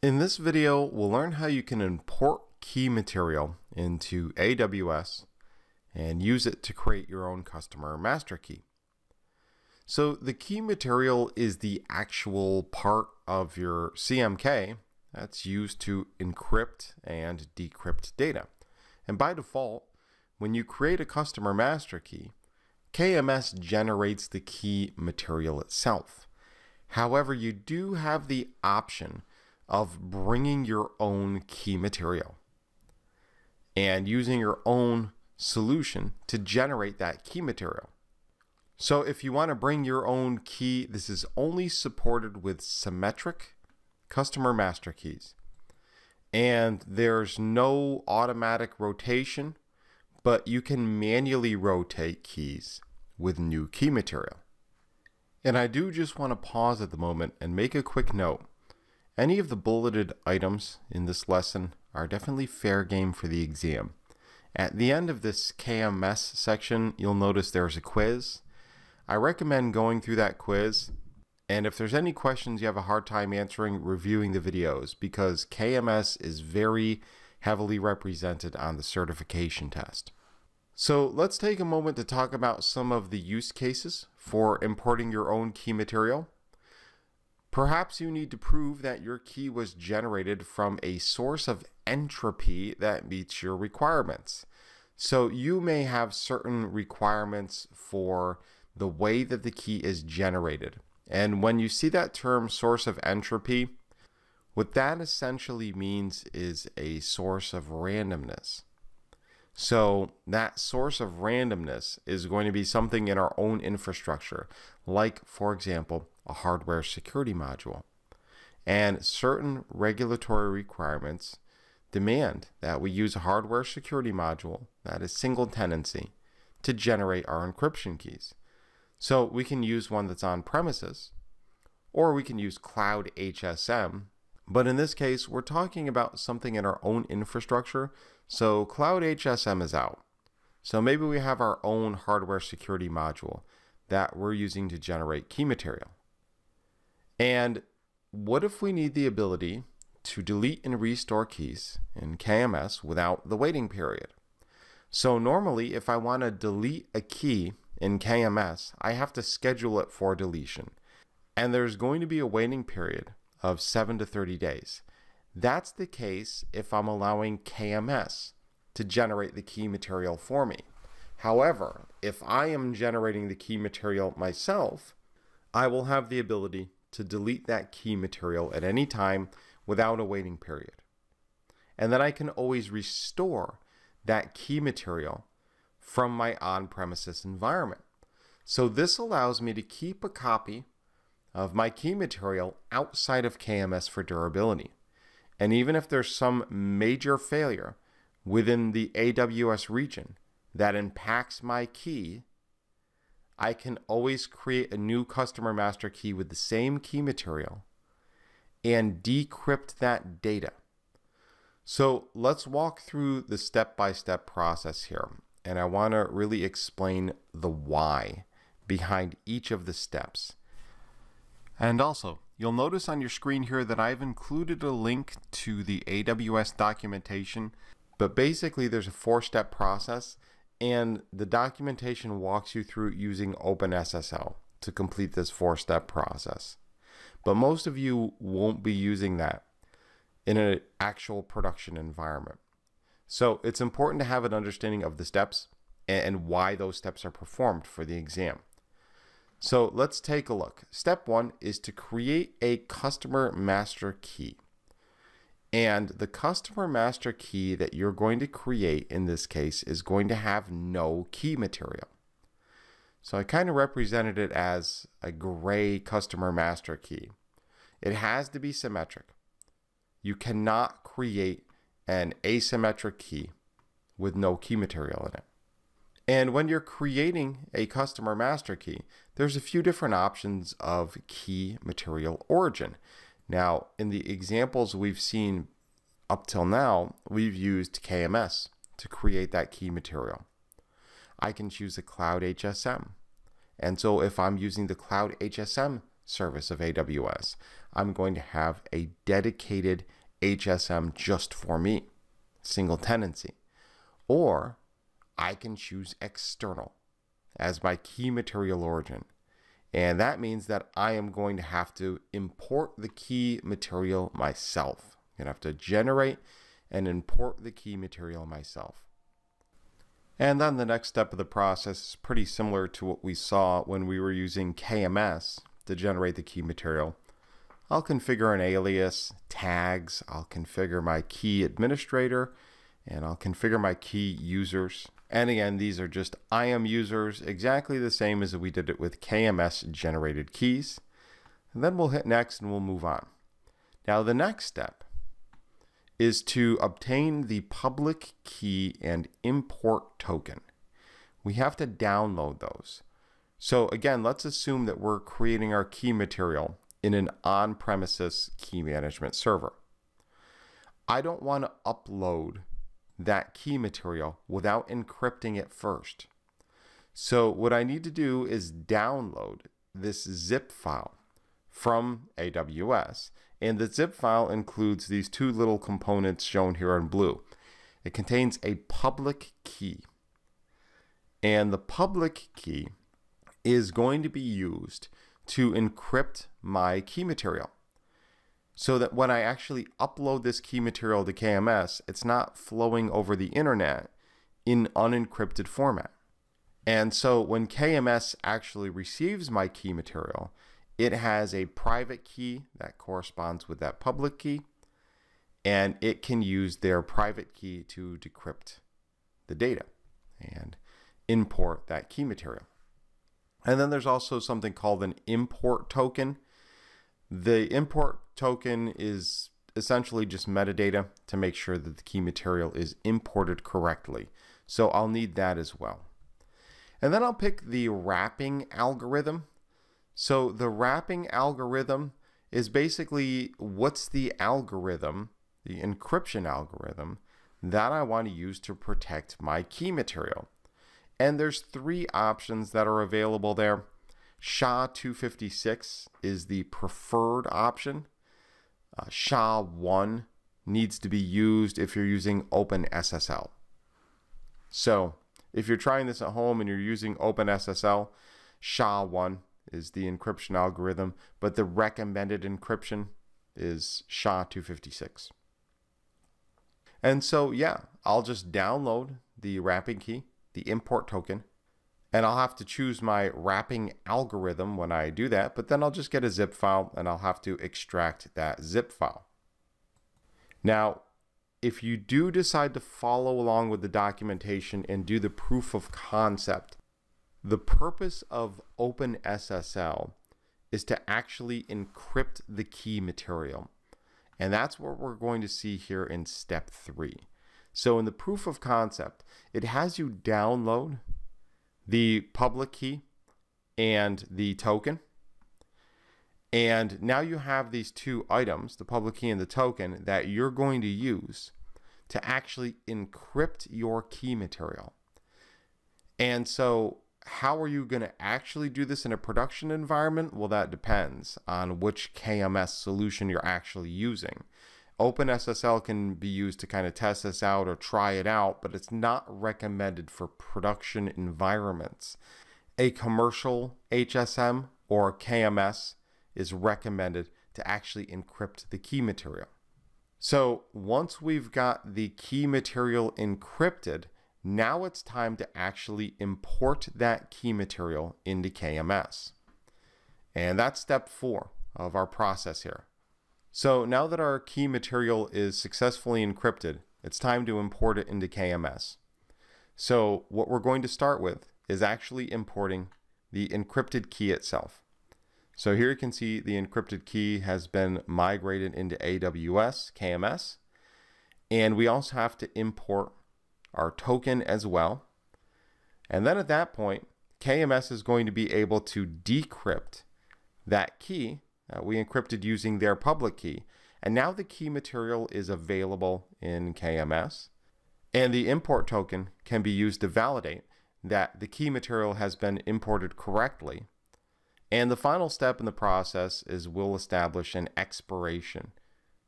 In this video, we'll learn how you can import key material into AWS and use it to create your own customer master key. So the key material is the actual part of your CMK that's used to encrypt and decrypt data. And by default, when you create a customer master key, KMS generates the key material itself. However, you do have the option of bringing your own key material and using your own solution to generate that key material. So if you want to bring your own key, this is only supported with symmetric customer master keys. And there's no automatic rotation, but you can manually rotate keys with new key material. And I do just want to pause at the moment and make a quick note any of the bulleted items in this lesson are definitely fair game for the exam. At the end of this KMS section, you'll notice there's a quiz. I recommend going through that quiz, and if there's any questions you have a hard time answering, reviewing the videos, because KMS is very heavily represented on the certification test. So let's take a moment to talk about some of the use cases for importing your own key material. Perhaps you need to prove that your key was generated from a source of entropy that meets your requirements. So you may have certain requirements for the way that the key is generated. And when you see that term source of entropy, what that essentially means is a source of randomness. So that source of randomness is going to be something in our own infrastructure, like, for example, a hardware security module. And certain regulatory requirements demand that we use a hardware security module that is single tenancy to generate our encryption keys. So we can use one that's on premises, or we can use Cloud HSM. But in this case, we're talking about something in our own infrastructure. So Cloud HSM is out. So maybe we have our own hardware security module that we're using to generate key material. And what if we need the ability to delete and restore keys in KMS without the waiting period? So normally, if I want to delete a key in KMS, I have to schedule it for deletion. And there's going to be a waiting period of 7 to 30 days. That's the case if I'm allowing KMS to generate the key material for me. However, if I am generating the key material myself, I will have the ability to delete that key material at any time without a waiting period. And then I can always restore that key material from my on-premises environment. So this allows me to keep a copy of my key material outside of KMS for durability. And even if there's some major failure within the AWS region that impacts my key, I can always create a new customer master key with the same key material and decrypt that data. So let's walk through the step-by-step process here. And I want to really explain the why behind each of the steps. And also, you'll notice on your screen here that I've included a link to the AWS documentation. But basically, there's a four-step process and the documentation walks you through using OpenSSL to complete this four step process. But most of you won't be using that in an actual production environment. So it's important to have an understanding of the steps and why those steps are performed for the exam. So let's take a look. Step one is to create a customer master key. And the customer master key that you're going to create in this case is going to have no key material. So I kind of represented it as a gray customer master key. It has to be symmetric. You cannot create an asymmetric key with no key material in it. And when you're creating a customer master key, there's a few different options of key material origin. Now, in the examples we've seen up till now, we've used KMS to create that key material. I can choose a Cloud HSM. And so if I'm using the Cloud HSM service of AWS, I'm going to have a dedicated HSM just for me, single tenancy. Or I can choose external as my key material origin. And that means that I am going to have to import the key material myself. I'm going to have to generate and import the key material myself. And then the next step of the process is pretty similar to what we saw when we were using KMS to generate the key material. I'll configure an alias, tags, I'll configure my key administrator, and I'll configure my key users. And again, these are just IAM users, exactly the same as we did it with KMS generated keys. And then we'll hit next and we'll move on. Now the next step is to obtain the public key and import token. We have to download those. So again, let's assume that we're creating our key material in an on-premises key management server. I don't want to upload that key material without encrypting it first. So what I need to do is download this zip file from AWS. And the zip file includes these two little components shown here in blue. It contains a public key. And the public key is going to be used to encrypt my key material so that when I actually upload this key material to KMS, it's not flowing over the internet in unencrypted format. And so when KMS actually receives my key material, it has a private key that corresponds with that public key, and it can use their private key to decrypt the data and import that key material. And then there's also something called an import token. The import token is essentially just metadata to make sure that the key material is imported correctly. So I'll need that as well. And then I'll pick the wrapping algorithm. So the wrapping algorithm is basically what's the algorithm, the encryption algorithm, that I want to use to protect my key material. And there's three options that are available there. SHA-256 is the preferred option. Uh, SHA-1 needs to be used if you're using OpenSSL. So if you're trying this at home and you're using OpenSSL, SHA-1 is the encryption algorithm, but the recommended encryption is SHA-256. And so, yeah, I'll just download the wrapping key the import token. And I'll have to choose my wrapping algorithm when I do that, but then I'll just get a zip file and I'll have to extract that zip file. Now, if you do decide to follow along with the documentation and do the proof of concept, the purpose of OpenSSL is to actually encrypt the key material. And that's what we're going to see here in step three. So in the proof of concept, it has you download the public key and the token. And now you have these two items, the public key and the token, that you're going to use to actually encrypt your key material. And so how are you going to actually do this in a production environment? Well, that depends on which KMS solution you're actually using. OpenSSL can be used to kind of test this out or try it out, but it's not recommended for production environments. A commercial HSM or KMS is recommended to actually encrypt the key material. So once we've got the key material encrypted, now it's time to actually import that key material into KMS. And that's step four of our process here. So now that our key material is successfully encrypted, it's time to import it into KMS. So what we're going to start with is actually importing the encrypted key itself. So here you can see the encrypted key has been migrated into AWS KMS. And we also have to import our token as well. And then at that point, KMS is going to be able to decrypt that key uh, we encrypted using their public key. And now the key material is available in KMS. And the import token can be used to validate that the key material has been imported correctly And the final step in the process is we'll establish an expiration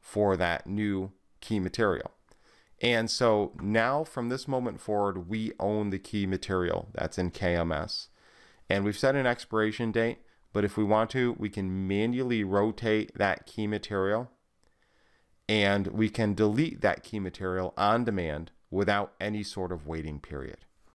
for that new key material. And so now from this moment forward, we own the key material that's in KMS. And we've set an expiration date, but if we want to, we can manually rotate that key material and we can delete that key material on demand without any sort of waiting period.